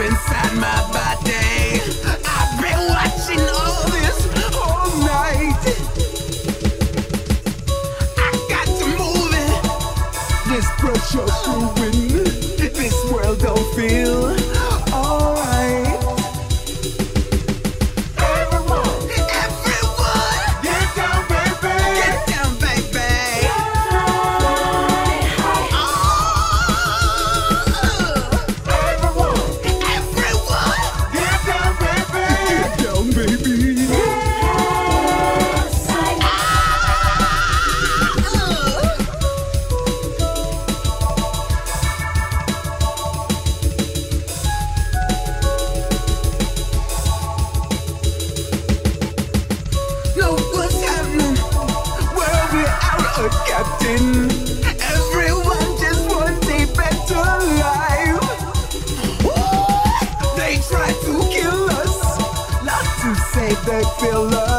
inside my body. I've been watching all this all night. I got to move it. This pressure's brewing. a captain. Everyone just wants a better life. Ooh, they try to kill us, not to save they feel.